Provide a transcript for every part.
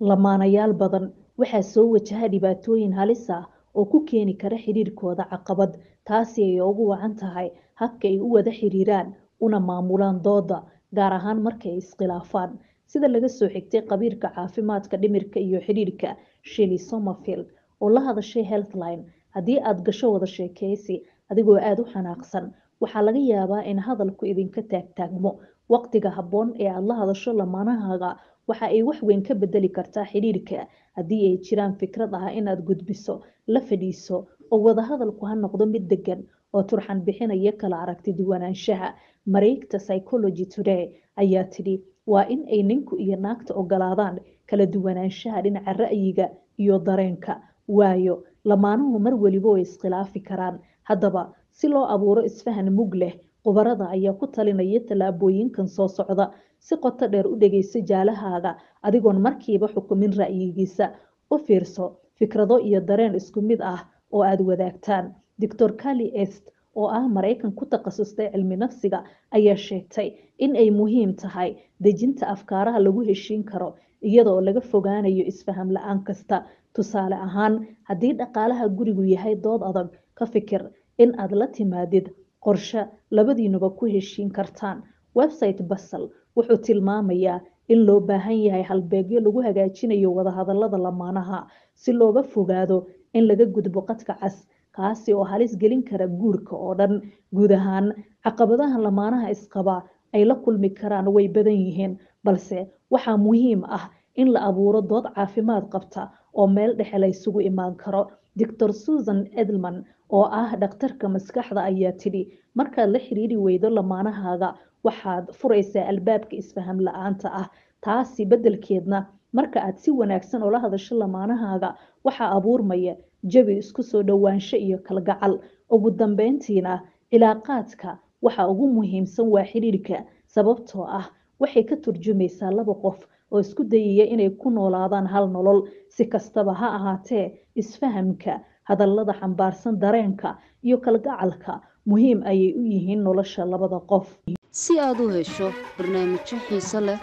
lamaanayaal badan waxaa soo wajaha dhibaatooyin halis ah oo ku keeni kara xiriirkooda caqabad taasi ay ugu wacan tahay habka ay u wada xiriiraan una maamulaan dooda gaar ahaan marka ay iskhilaafaan. Sida laga soo xigtay khabiirka caafimaadka dhimirka iyo xiriirka shili somerfield oo la hadashay healthline haddii aad gasho wada sheekeysi adigoo aada u xanaaqsan waxaa laga yaabaa in hadalku idinka taagtaagmo. Waqtiga habboon ee aada la hadasho lamaanahaaga waxa ay wax weyn ka bedeli kartaa xidhiirka haddii ay jiraan fikrad ah inaad gudbiso la fadhiiso oo wadahadalku ha noqdo mid degan oo turxan bixinaya kala aragti duwanaanshaha mareegta psychology today ayaa tidhi waa in ay ninku iyo naagta ogolaadaan kala duwanaanshaha dhinaca ra'yiga iyo dareenka. Waayo lamaanuhu mar weliba way iskhilaafi karaan. Haddaba si loo abuuro isfahan mug leh khubarada ayaa ku talinaya tallaabooyinkan soo socda. Si qoto dheer u dhegeyso jaalahaaga adigoon markiiba xukumin ra'yigiisa. U fiirso fikrado iyo dareen isku mid ah oo aada wadaagtaan. Doctor cali est oo ah maraykan ku takhasustay cilmi nafsiga ayaa sheegtay in ay muhiim tahay dejinta afkaaraha lagu heshiin karo iyadoo laga fogaanayo isfaham la'aan kasta. Tusaale ahaan haddii dhaqaalaha gurigu yahay dood adag ka fikir in aad la timaadid qorshe labadiinuba ku heshiin kartaan. Website basal wuxuu tilmaamayaa in loo baahan yahay halbeegyo lagu hagaajinayo wadahadalada lamaanaha si looga fogaado in laga gudbo qadka cas kaasi oo halis gelin kara guurka oo dhan. Guud ahaan caqabadaha lamaanaha isqaba ay la kulmi karaan way badan yihiin balse waxaa muhiim ah in la abuuro dood caafimaad qabta oo meel dhexe la ysugu imaan karo doctor susan edelman oo ah dhakhtarka maskaxda ayaa tidhi markaad la xiriiri weydo lamaanahaaga waxaad furaysaa albaabka isfaham la'aanta ah. Taasi beddelkeedna marka aad si wanaagsan ula hadasho lamaanahaaga waxaa abuurmaya jabi isku soo dhowaansho iyo kalgacal. Ugu dambeyntiina cilaaqaadka waxa ugu muhiimsan waa xiriirka sababtoo ah waxay ka turjumaysaa laba qof oo isku dayaya inay ku noolaadaan hal nolol. Si kastaba ha ahaatee isfahamka hadallada xambaarsan dareenka iyo kalgacalka muhiim ayay u yihiin nolosha labada qof. Si aad u hesho barnaamijyo xiiso leh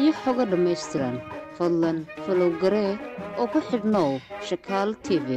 iyo xogo dhammaystiran fadlan falow garee oo ku xidhnow shakaal t v